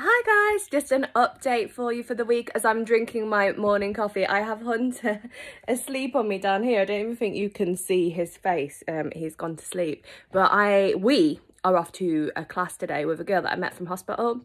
Hi guys, just an update for you for the week as I'm drinking my morning coffee. I have Hunter asleep on me down here. I don't even think you can see his face. Um, he's gone to sleep. But I, we are off to a class today with a girl that I met from hospital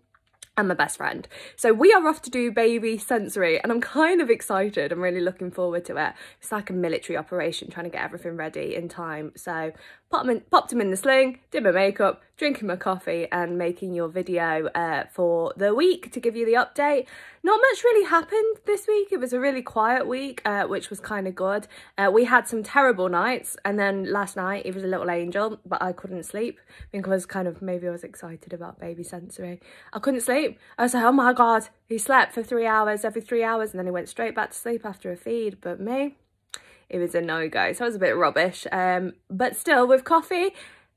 and my best friend. So we are off to do baby sensory and I'm kind of excited. I'm really looking forward to it. It's like a military operation trying to get everything ready in time. So popped him in, popped him in the sling, did my makeup, drinking my coffee and making your video uh, for the week to give you the update. Not much really happened this week. It was a really quiet week, uh, which was kind of good. Uh, we had some terrible nights and then last night it was a little angel, but I couldn't sleep because kind of maybe I was excited about baby sensory. I couldn't sleep. I was like, oh my God, he slept for three hours every three hours and then he went straight back to sleep after a feed. But me, it was a no-go. So it was a bit rubbish. Um, but still, with coffee,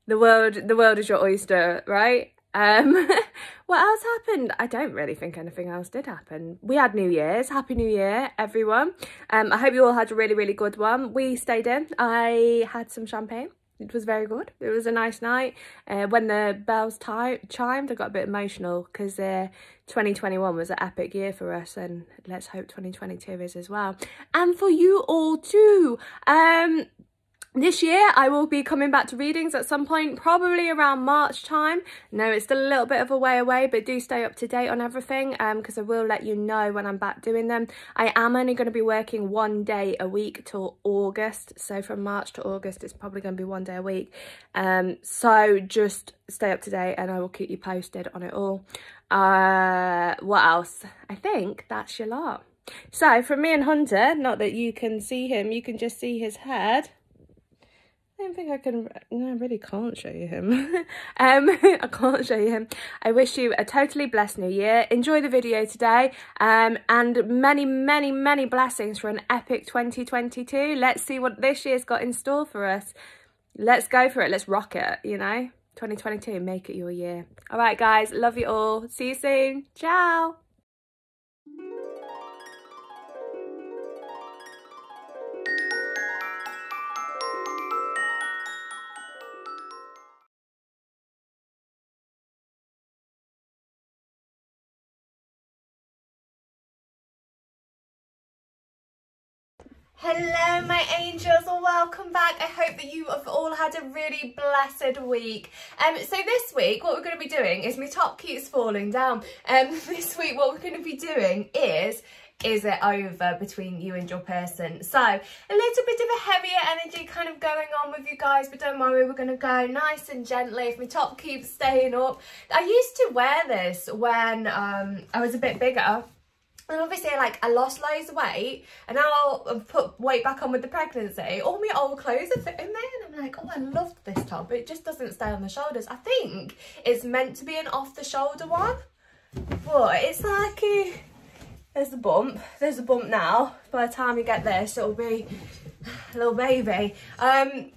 the world, the world is your oyster, right? Um, what else happened? I don't really think anything else did happen. We had New Year's. Happy New Year, everyone. Um, I hope you all had a really, really good one. We stayed in. I had some champagne it was very good. It was a nice night. Uh, when the bells chimed, I got a bit emotional because uh, 2021 was an epic year for us and let's hope 2022 is as well. And for you all too. Um, this year I will be coming back to readings at some point, probably around March time. No, it's still a little bit of a way away, but do stay up to date on everything because um, I will let you know when I'm back doing them. I am only going to be working one day a week till August. So from March to August, it's probably going to be one day a week. Um, so just stay up to date and I will keep you posted on it all. Uh, what else? I think that's your lot. So from me and Hunter, not that you can see him, you can just see his head. I don't think I can, no, I really can't show you him. um, I can't show you him. I wish you a totally blessed new year. Enjoy the video today um, and many, many, many blessings for an epic 2022. Let's see what this year's got in store for us. Let's go for it. Let's rock it, you know. 2022, make it your year. All right, guys, love you all. See you soon. Ciao. Hello my angels welcome back. I hope that you have all had a really blessed week. Um, so this week what we're going to be doing is my top keeps falling down. Um, this week what we're going to be doing is is it over between you and your person so a little bit of a heavier energy kind of going on with you guys but don't worry we're going to go nice and gently if my top keeps staying up i used to wear this when um, i was a bit bigger and obviously like I lost loads of weight and now I'll put weight back on with the pregnancy. All my old clothes are fitting there and I'm like, oh I loved this top but it just doesn't stay on the shoulders. I think it's meant to be an off the shoulder one but it's like a, there's a bump. There's a bump now. By the time you get this it'll be a little baby. Um,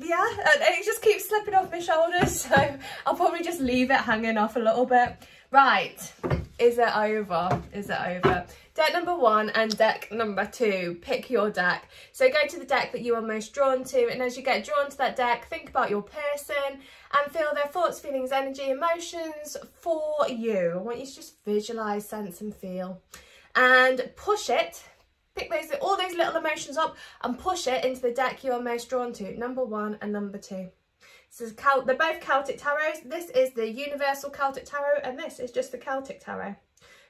yeah, and it just keeps slipping off my shoulders so I'll probably just leave it hanging off a little bit. Right, is it over? Is it over? Deck number one and deck number two. Pick your deck. So go to the deck that you are most drawn to and as you get drawn to that deck, think about your person and feel their thoughts, feelings, energy, emotions for you. I want you to just visualise, sense and feel. And push it pick those all those little emotions up and push it into the deck you are most drawn to number one and number two Cal they're both Celtic tarots. This is the Universal Celtic Tarot and this is just the Celtic Tarot.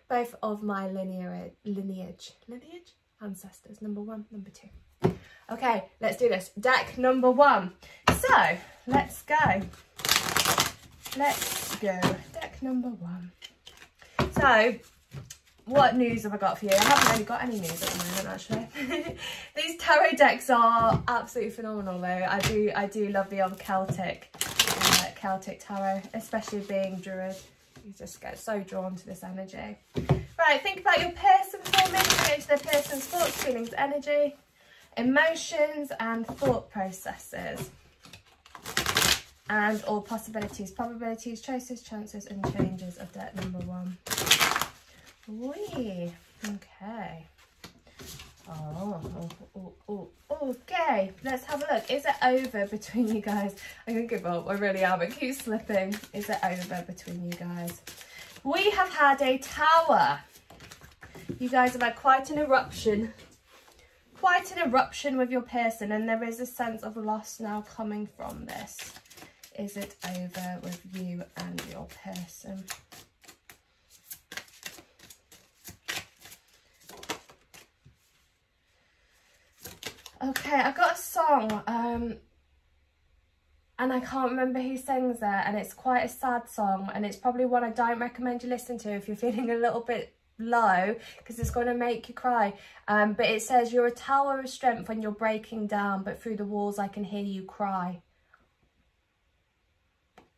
Both of my linear lineage. Lineage? Ancestors. Number one, number two. Okay, let's do this. Deck number one. So, let's go. Let's go. Deck number one. So, what news have I got for you? I haven't really got any news at the moment, actually. These tarot decks are absolutely phenomenal, though. I do, I do love the old Celtic, uh, Celtic tarot, especially being Druid. You just get so drawn to this energy. Right, think about your person for me. Go into their person's thoughts, feelings, energy, emotions, and thought processes. And all possibilities, probabilities, choices, chances, and changes of deck number one. Wee. Okay. Oh, oh, oh, oh, okay. Let's have a look. Is it over between you guys? I'm going to give up. I really am. It keeps slipping. Is it over between you guys? We have had a tower. You guys have had quite an eruption. Quite an eruption with your person and there is a sense of loss now coming from this. Is it over with you and your person? Okay, I've got a song, um, and I can't remember who sings it, and it's quite a sad song, and it's probably one I don't recommend you listen to if you're feeling a little bit low, because it's going to make you cry. Um, but it says, you're a tower of strength when you're breaking down, but through the walls I can hear you cry.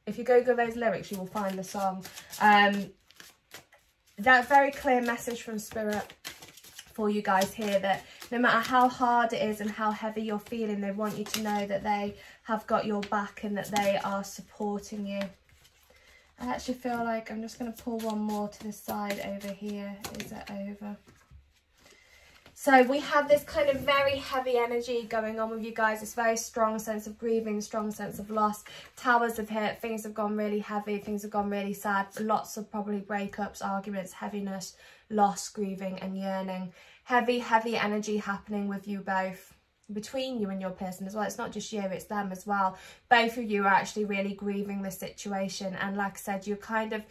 If you Google those lyrics, you will find the song. Um, that very clear message from Spirit for you guys here that no matter how hard it is and how heavy you're feeling, they want you to know that they have got your back and that they are supporting you. I actually feel like I'm just going to pull one more to the side over here. Is it over? So we have this kind of very heavy energy going on with you guys. This very strong sense of grieving, strong sense of loss. Towers have hit, things have gone really heavy, things have gone really sad. Lots of probably breakups, arguments, heaviness, loss, grieving and yearning. Heavy, heavy energy happening with you both between you and your person as well. It's not just you, it's them as well. Both of you are actually really grieving the situation. And like I said, you're kind of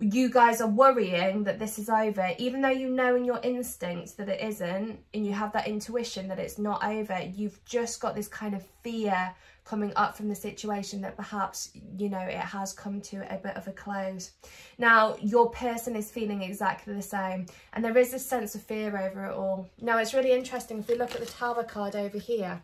you guys are worrying that this is over, even though you know in your instincts that it isn't, and you have that intuition that it's not over, you've just got this kind of fear coming up from the situation that perhaps, you know, it has come to a bit of a close. Now, your person is feeling exactly the same, and there is this sense of fear over it all. Now, it's really interesting if we look at the Tower card over here,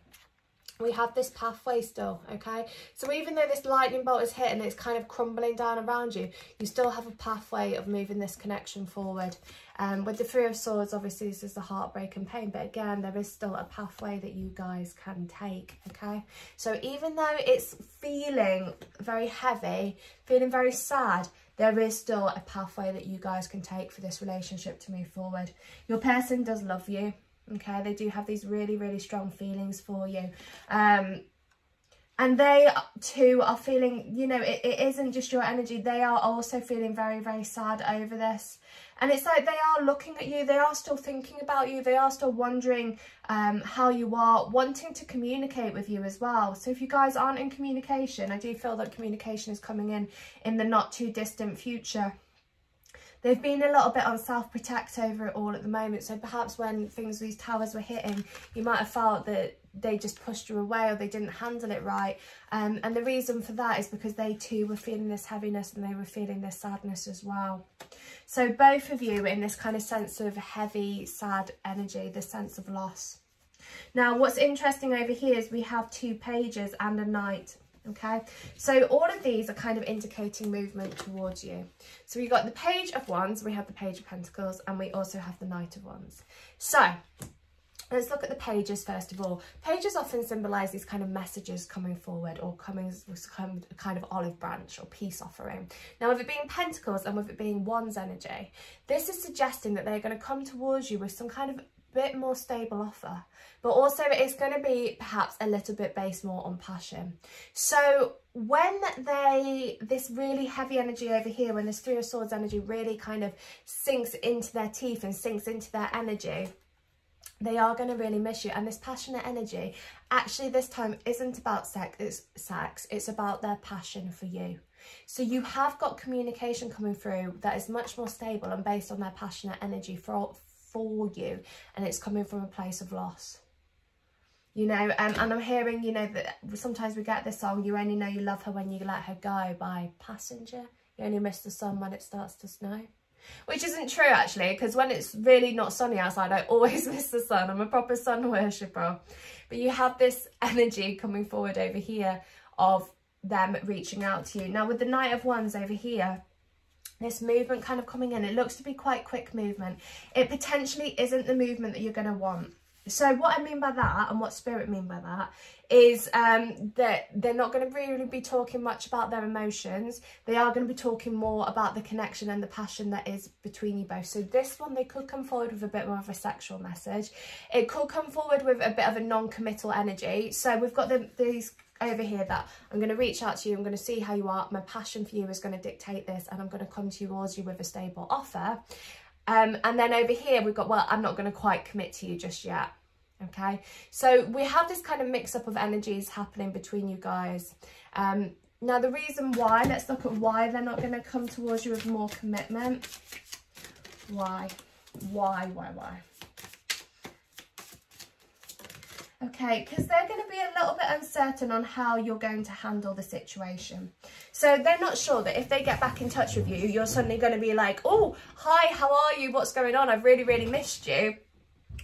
we have this pathway still okay? So even though this lightning bolt is hit and it's kind of crumbling down around you you still have a pathway of moving this connection forward. Um, with the three of swords obviously this is the heartbreak and pain but again there is still a pathway that you guys can take okay? So even though it's feeling very heavy feeling very sad there is still a pathway that you guys can take for this relationship to move forward. Your person does love you okay? They do have these really really strong feelings for you. Um and they too are feeling you know it, it isn't just your energy. They are also feeling very very sad over this. And it's like they are looking at you. They are still thinking about you. They are still wondering um, how you are wanting to communicate with you as well. So if you guys aren't in communication i do feel that communication is coming in in the not too distant future They've been a little bit on self-protect over it all at the moment. So perhaps when things, these towers were hitting, you might have felt that they just pushed you away or they didn't handle it right. Um, and the reason for that is because they too were feeling this heaviness and they were feeling this sadness as well. So both of you in this kind of sense of heavy, sad energy, the sense of loss. Now, what's interesting over here is we have two pages and a knight okay? So all of these are kind of indicating movement towards you. So we got the page of wands we have the page of pentacles and we also have the knight of wands. So let's look at the pages first of all. Pages often symbolize these kind of messages coming forward or coming with kind of olive branch or peace offering. Now with it being pentacles and with it being wands energy this is suggesting that they're going to come towards you with some kind of bit more stable offer but also it's going to be perhaps a little bit based more on passion. So when they this really heavy energy over here when this three of swords energy really kind of sinks into their teeth and sinks into their energy they are going to really miss you. And this passionate energy actually this time isn't about sex it's sex it's about their passion for you. So you have got communication coming through that is much more stable and based on their passionate energy for for you and it's coming from a place of loss. You know um, and i'm hearing you know that sometimes we get this song you only know you love her when you let her go by passenger. You only miss the sun when it starts to snow. Which isn't true actually because when it's really not sunny outside i always miss the sun. I'm a proper sun worshipper but you have this energy coming forward over here of them reaching out to you. Now with the knight of wands over here this movement kind of coming in. It looks to be quite quick movement. It potentially isn't the movement that you're going to want. So what I mean by that and what spirit mean by that is um, that they're not going to really be talking much about their emotions. They are going to be talking more about the connection and the passion that is between you both. So this one, they could come forward with a bit more of a sexual message. It could come forward with a bit of a non-committal energy. So we've got the, these over here that I'm going to reach out to you, I'm going to see how you are, my passion for you is going to dictate this and I'm going to come towards you with a stable offer. Um, and then over here we've got, well, I'm not going to quite commit to you just yet. Okay, so we have this kind of mix up of energies happening between you guys. Um, now the reason why, let's look at why they're not going to come towards you with more commitment. Why? Why, why, why? Okay, because they're going to be a little bit uncertain on how you're going to handle the situation. So they're not sure that if they get back in touch with you, you're suddenly going to be like, oh, hi, how are you? What's going on? I've really, really missed you.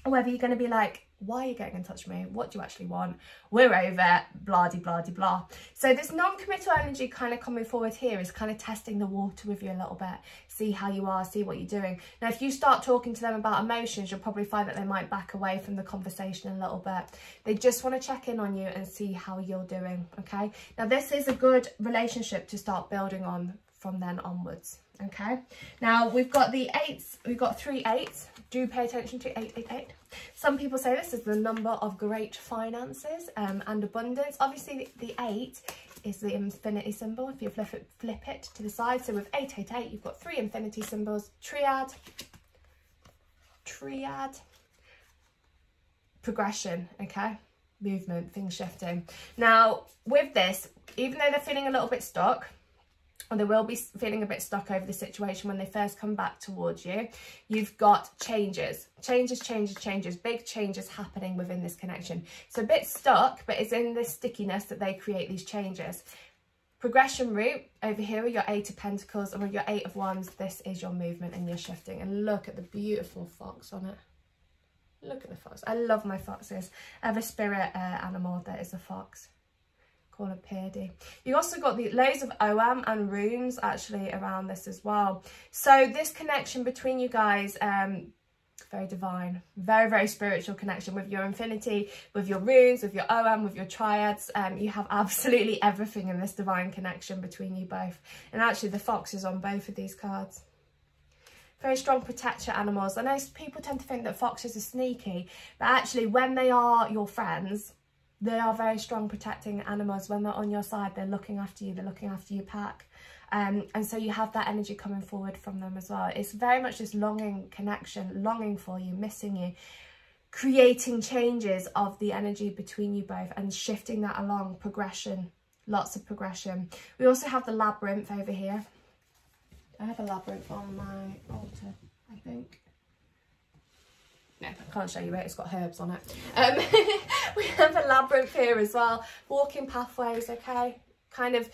Or whether you're going to be like, why are you getting in touch with me? What do you actually want? We're over, blah, de, blah, de, blah. So this non-committal energy kind of coming forward here is kind of testing the water with you a little bit. See how you are, see what you're doing. Now, if you start talking to them about emotions, you'll probably find that they might back away from the conversation a little bit. They just want to check in on you and see how you're doing, okay? Now, this is a good relationship to start building on from then onwards okay? Now we've got the eights we've got three eights. Do pay attention to 888 some people say this is the number of great finances um, and abundance. Obviously the, the eight is the infinity symbol if you flip it flip it to the side. So with 888 you've got three infinity symbols. Triad triad progression okay? Movement things shifting. Now with this even though they're feeling a little bit stuck or they will be feeling a bit stuck over the situation when they first come back towards you. You've got changes, changes, changes, changes, big changes happening within this connection. So a bit stuck, but it's in this stickiness that they create these changes. Progression route, over here are your Eight of Pentacles and your Eight of Wands, this is your movement and your shifting. And look at the beautiful fox on it. Look at the fox. I love my foxes. I have a spirit uh, animal that is a fox call it Purdy. You also got the layers of OM and runes actually around this as well. So this connection between you guys, um, very divine, very, very spiritual connection with your infinity, with your runes, with your OM, with your triads. Um, you have absolutely everything in this divine connection between you both. And actually the fox is on both of these cards very strong protector animals. I know people tend to think that foxes are sneaky, but actually when they are your friends, they are very strong protecting animals. When they're on your side they're looking after you they're looking after your pack. Um, and so you have that energy coming forward from them as well. It's very much this longing connection longing for you missing you creating changes of the energy between you both and shifting that along progression lots of progression. We also have the labyrinth over here. I have a labyrinth on my altar i think no, I can't show you it, it's got herbs on it. Um, we have a labyrinth here as well, walking pathways, okay? Kind of,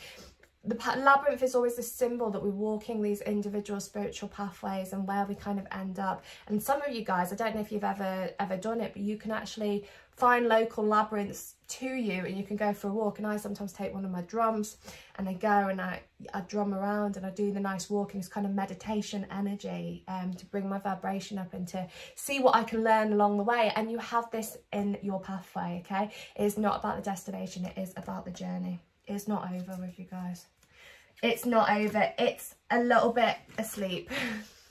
the labyrinth is always the symbol that we're walking these individual spiritual pathways and where we kind of end up. And some of you guys, I don't know if you've ever ever done it, but you can actually find local labyrinths to you and you can go for a walk. And I sometimes take one of my drums and I go and I, I drum around and I do the nice walking. It's kind of meditation energy um, to bring my vibration up and to see what I can learn along the way. And you have this in your pathway okay? It's not about the destination. It is about the journey. It's not over with you guys. It's not over. It's a little bit asleep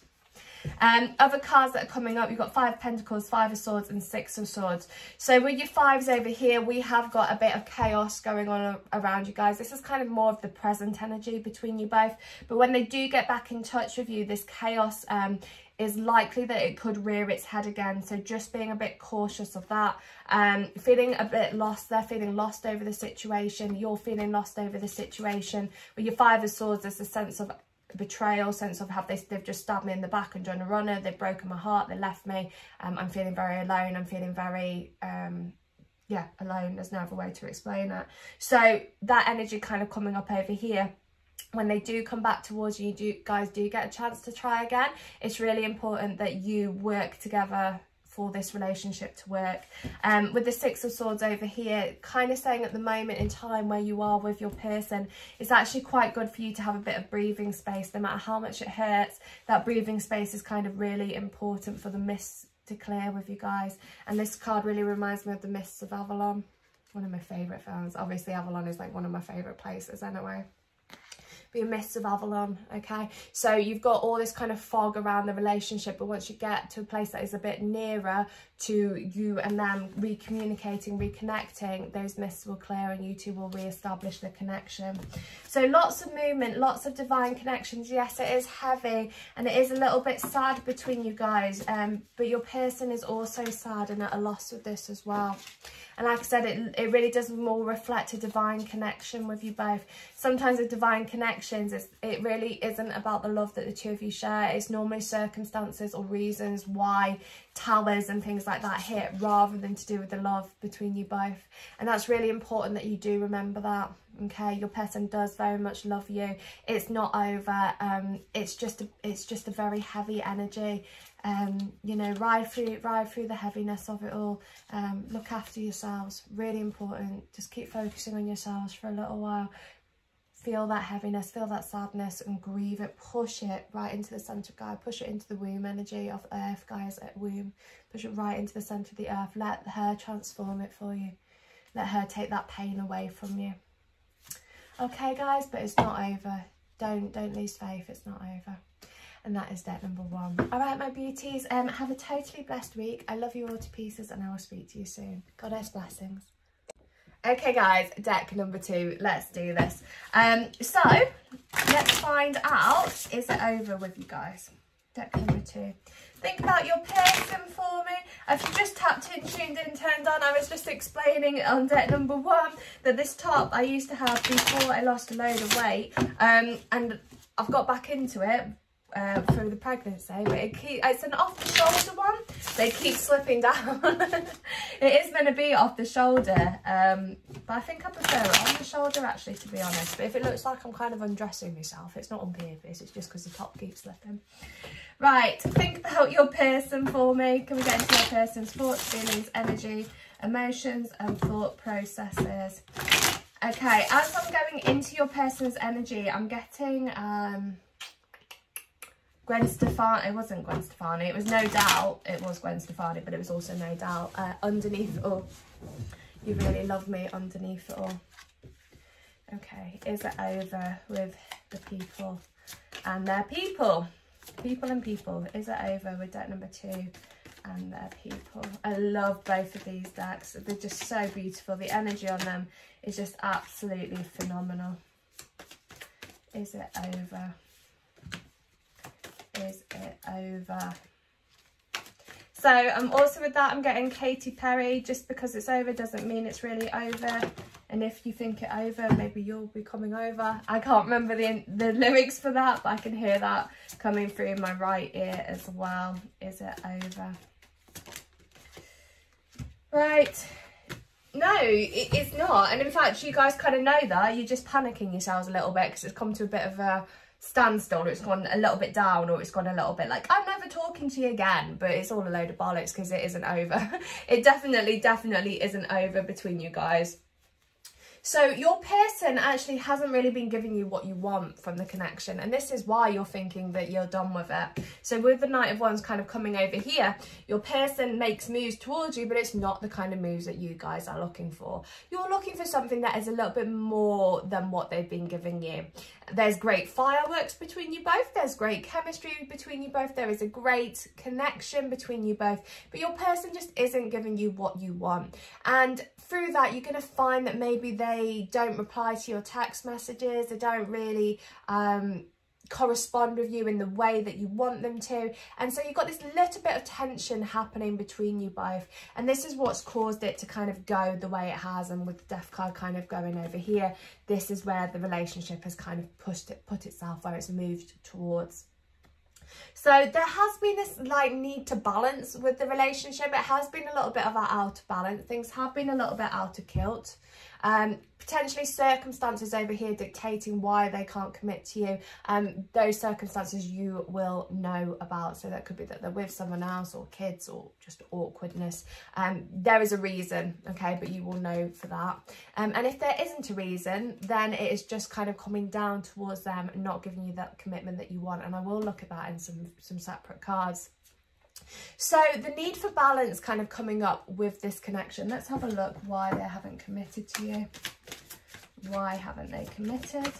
Um, other cards that are coming up, you've got Five Pentacles, Five of Swords and Six of Swords. So with your fives over here, we have got a bit of chaos going on around you guys. This is kind of more of the present energy between you both. But when they do get back in touch with you, this chaos um, is likely that it could rear its head again. So just being a bit cautious of that. Um, feeling a bit lost. They're feeling lost over the situation. You're feeling lost over the situation. With your Five of Swords, there's a sense of betrayal sense of have they they've just stabbed me in the back and done a runner they've broken my heart they left me. Um, i'm feeling very alone i'm feeling very um yeah alone there's no other way to explain it. So that energy kind of coming up over here. When they do come back towards you, you do, guys do get a chance to try again. It's really important that you work together for this relationship to work. Um, with the Six of Swords over here, kind of saying at the moment in time where you are with your person, it's actually quite good for you to have a bit of breathing space, no matter how much it hurts. That breathing space is kind of really important for the mists to clear with you guys. And this card really reminds me of the Mists of Avalon. One of my favourite films. Obviously, Avalon is like one of my favourite places anyway. Be a mist of Avalon, okay? So you've got all this kind of fog around the relationship, but once you get to a place that is a bit nearer to you and them recommunicating, reconnecting, those mists will clear and you two will re-establish the connection. So lots of movement, lots of divine connections. Yes, it is heavy and it is a little bit sad between you guys, um, but your person is also sad and at a loss with this as well. And like I said, it, it really does more reflect a divine connection with you both. Sometimes with divine connections, it really isn't about the love that the two of you share. It's normally circumstances or reasons why towers and things like that hit rather than to do with the love between you both. And that's really important that you do remember that okay your person does very much love you it's not over um it's just a, it's just a very heavy energy um, you know, ride through, ride through the heaviness of it all. Um, look after yourselves, really important. Just keep focusing on yourselves for a little while. Feel that heaviness, feel that sadness and grieve it. Push it right into the centre of God. Push it into the womb energy of earth, guys, at womb. Push it right into the centre of the earth. Let her transform it for you. Let her take that pain away from you. Okay, guys, but it's not over. Don't, don't lose faith. It's not over and that is deck number one. All right, my beauties, um, have a totally blessed week. I love you all to pieces and I will speak to you soon. Goddess blessings. Okay, guys, deck number two. Let's do this. Um, so, let's find out, is it over with you guys? Deck number two. Think about your person for me. If you just tapped in, tuned in, turned on, I was just explaining on deck number one that this top I used to have before I lost a load of weight. Um, and I've got back into it uh, through the pregnancy, but it keep, it's an off the shoulder one. They keep slipping down. it is meant to be off the shoulder, um, but I think I prefer it on the shoulder actually, to be honest. But if it looks like I'm kind of undressing myself, it's not on purpose. It's just because the top keeps slipping. Right, think about your person for me. Can we get into your person's thoughts, feelings, energy, emotions, and thought processes? Okay, as I'm going into your person's energy, I'm getting... Um, Gwen Stefani, it wasn't Gwen Stefani, it was no doubt, it was Gwen Stefani, but it was also no doubt uh, underneath it all. You really love me underneath it all. Okay, is it over with the people and their people? People and people, is it over with deck number two and their people? I love both of these decks. They're just so beautiful. The energy on them is just absolutely phenomenal. Is it over? Is it over. So I'm also with that, I'm getting Katy Perry. Just because it's over doesn't mean it's really over. And if you think it over, maybe you'll be coming over. I can't remember the, the lyrics for that, but I can hear that coming through my right ear as well. Is it over? Right. No, it, it's not. And in fact, you guys kind of know that. You're just panicking yourselves a little bit because it's come to a bit of a standstill or it's gone a little bit down or it's gone a little bit like I'm never talking to you again but it's all a load of bollocks because it isn't over. It definitely definitely isn't over between you guys so your person actually hasn't really been giving you what you want from the connection. And this is why you're thinking that you're done with it. So with the Knight of Wands kind of coming over here, your person makes moves towards you, but it's not the kind of moves that you guys are looking for. You're looking for something that is a little bit more than what they've been giving you. There's great fireworks between you both. There's great chemistry between you both. There is a great connection between you both. But your person just isn't giving you what you want. And through that, you're going to find that maybe they don't reply to your text messages. They don't really um, correspond with you in the way that you want them to. And so you've got this little bit of tension happening between you both. And this is what's caused it to kind of go the way it has. And with the death card kind of going over here, this is where the relationship has kind of pushed it, put itself where it's moved towards. So there has been this like need to balance with the relationship. It has been a little bit of out of balance. Things have been a little bit out of kilt. Um, potentially circumstances over here dictating why they can't commit to you. Um, those circumstances you will know about. So that could be that they're with someone else or kids or just awkwardness. Um, there is a reason, okay, but you will know for that. Um, and if there isn't a reason, then it is just kind of coming down towards them not giving you that commitment that you want. And I will look at that in some, some separate cards. So the need for balance kind of coming up with this connection. Let's have a look why they haven't committed to you. Why haven't they committed?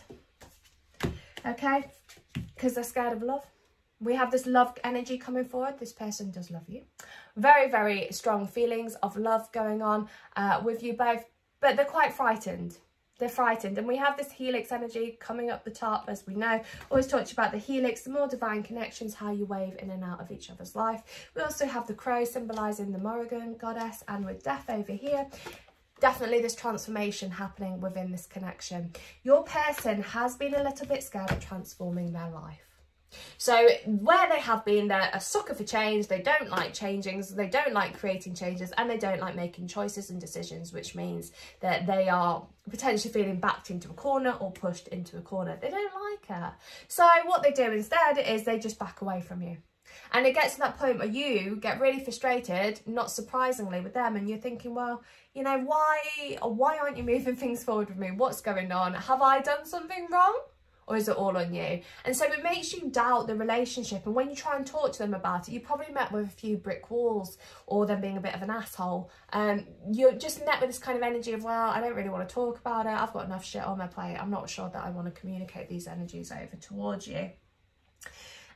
okay? Because they're scared of love. We have this love energy coming forward. This person does love you. Very, very strong feelings of love going on uh, with you both, but they're quite frightened they're frightened. And we have this helix energy coming up the top, as we know. Always talked about the helix, the more divine connections, how you wave in and out of each other's life. We also have the crow symbolising the Morrigan goddess, and with death over here, definitely this transformation happening within this connection. Your person has been a little bit scared of transforming their life. So where they have been, they're a sucker for change. They don't like changing. They don't like creating changes and they don't like making choices and decisions, which means that they are potentially feeling backed into a corner or pushed into a corner. They don't like it. So what they do instead is they just back away from you. And it gets to that point where you get really frustrated, not surprisingly, with them. And you're thinking, well, you know, why, why aren't you moving things forward with me? What's going on? Have I done something wrong? Or is it all on you? And so it makes you doubt the relationship. And when you try and talk to them about it, you probably met with a few brick walls or them being a bit of an asshole. Um, you're just met with this kind of energy of, well, I don't really want to talk about it. I've got enough shit on my plate. I'm not sure that I want to communicate these energies over towards you.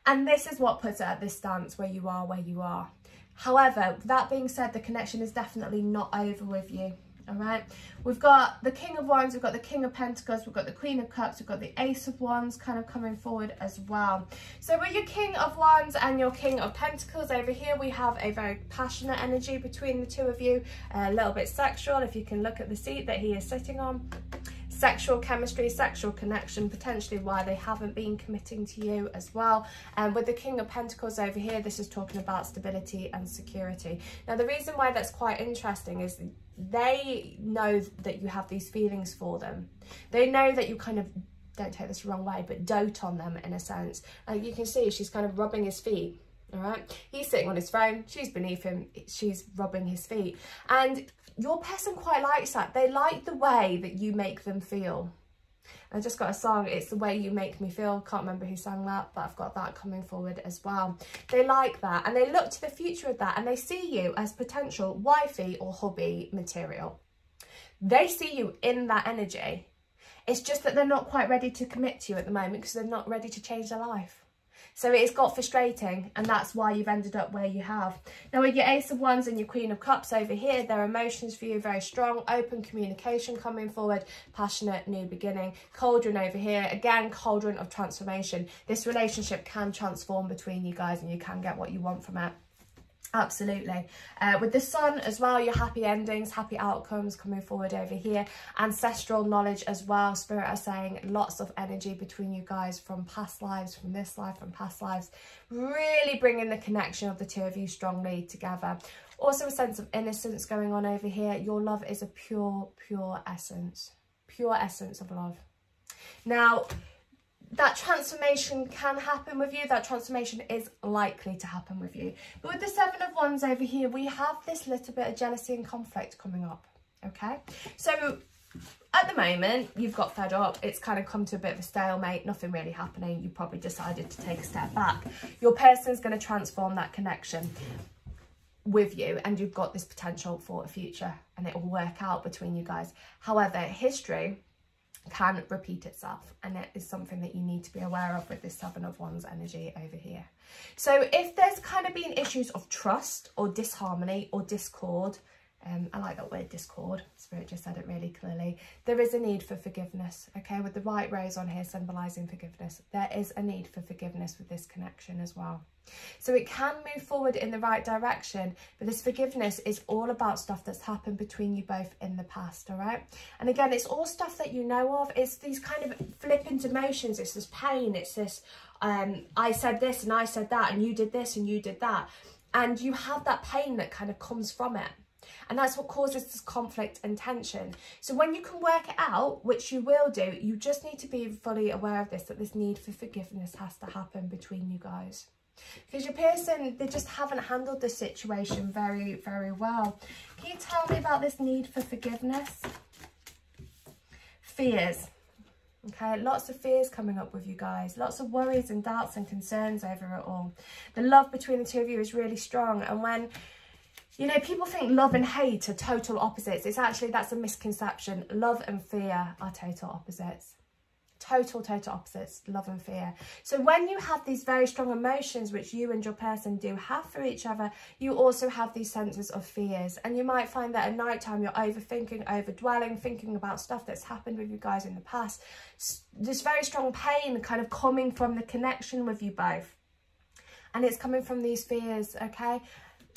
And this is what puts it at this stance where you are where you are. However, that being said, the connection is definitely not over with you all right. We've got the king of wands we've got the king of pentacles we've got the queen of cups we've got the ace of wands kind of coming forward as well. So with your king of wands and your king of pentacles over here we have a very passionate energy between the two of you. A little bit sexual if you can look at the seat that he is sitting on sexual chemistry, sexual connection, potentially why they haven't been committing to you as well. And with the King of Pentacles over here, this is talking about stability and security. Now, the reason why that's quite interesting is they know that you have these feelings for them. They know that you kind of don't take this the wrong way, but dote on them in a sense. Like you can see, she's kind of rubbing his feet. All right, he's sitting on his throne, she's beneath him, she's rubbing his feet. And your person quite likes that. They like the way that you make them feel. I just got a song, It's the Way You Make Me Feel. Can't remember who sang that, but I've got that coming forward as well. They like that and they look to the future of that and they see you as potential wifey or hobby material. They see you in that energy. It's just that they're not quite ready to commit to you at the moment because they're not ready to change their life. So it's got frustrating and that's why you've ended up where you have. Now with your Ace of Wands and your Queen of Cups over here, their emotions for you very strong, open communication coming forward, passionate new beginning. Cauldron over here, again, cauldron of transformation. This relationship can transform between you guys and you can get what you want from it. Absolutely. Uh, with the sun as well, your happy endings, happy outcomes coming forward over here. Ancestral knowledge as well. Spirit are saying lots of energy between you guys from past lives, from this life, from past lives. Really bringing the connection of the two of you strongly together. Also a sense of innocence going on over here. Your love is a pure, pure essence. Pure essence of love. Now, that transformation can happen with you. That transformation is likely to happen with you. But with the Seven of Wands over here, we have this little bit of jealousy and conflict coming up. Okay. So at the moment, you've got fed up. It's kind of come to a bit of a stalemate. Nothing really happening. You probably decided to take a step back. Your person's going to transform that connection with you and you've got this potential for a future and it will work out between you guys. However, history can repeat itself and it is something that you need to be aware of with this seven of wands energy over here. So if there's kind of been issues of trust or disharmony or discord um, I like that word discord, Spirit just said it really clearly. There is a need for forgiveness, okay? With the white rose on here symbolising forgiveness, there is a need for forgiveness with this connection as well. So it can move forward in the right direction, but this forgiveness is all about stuff that's happened between you both in the past, all right? And again, it's all stuff that you know of. It's these kind of flippant emotions. It's this pain. It's this, um, I said this and I said that and you did this and you did that. And you have that pain that kind of comes from it. And that's what causes this conflict and tension. So when you can work it out, which you will do, you just need to be fully aware of this, that this need for forgiveness has to happen between you guys. Because your person, they just haven't handled the situation very, very well. Can you tell me about this need for forgiveness? Fears. Okay, lots of fears coming up with you guys. Lots of worries and doubts and concerns over it all. The love between the two of you is really strong. And when you know, people think love and hate are total opposites. It's actually, that's a misconception. Love and fear are total opposites. total total opposites love and fear so when you have these very strong emotions which you and your person do have for each other you also have these senses of fears and you might find that at night time you're overthinking over dwelling thinking about stuff that's happened with you guys in the past this very strong pain kind of coming from the connection with you both and it's coming from these fears okay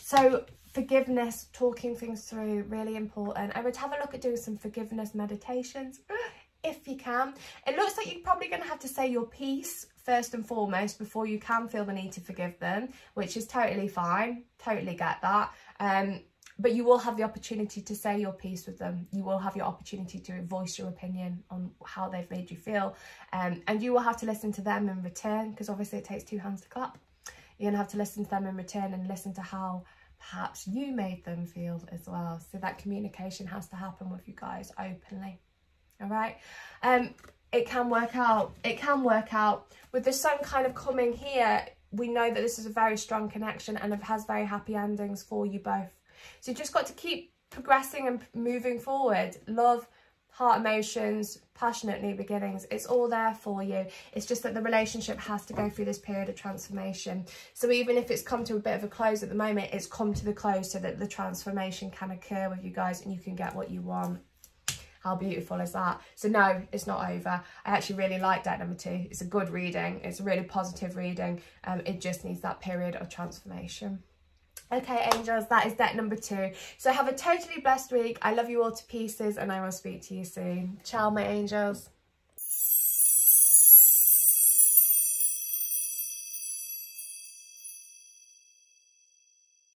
so forgiveness talking things through really important i would have a look at doing some forgiveness meditations if you can. It looks like you're probably going to have to say your piece first and foremost before you can feel the need to forgive them, which is totally fine. Totally get that. Um, but you will have the opportunity to say your piece with them. You will have your opportunity to voice your opinion on how they've made you feel. Um, and you will have to listen to them in return because obviously it takes two hands to clap. You're going to have to listen to them in return and listen to how perhaps you made them feel as well. So that communication has to happen with you guys openly. All right? Um it can work out it can work out. With the sun kind of coming here we know that this is a very strong connection and it has very happy endings for you both. So you've just got to keep progressing and moving forward. Love heart emotions passionate new beginnings it's all there for you it's just that the relationship has to go through this period of transformation so even if it's come to a bit of a close at the moment it's come to the close so that the transformation can occur with you guys and you can get what you want how beautiful is that? So no, it's not over. I actually really like deck number two. It's a good reading. It's a really positive reading. Um, it just needs that period of transformation. Okay, angels, that is deck number two. So have a totally blessed week. I love you all to pieces and I will speak to you soon. Ciao, my angels.